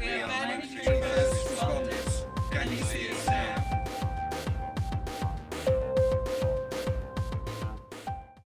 We are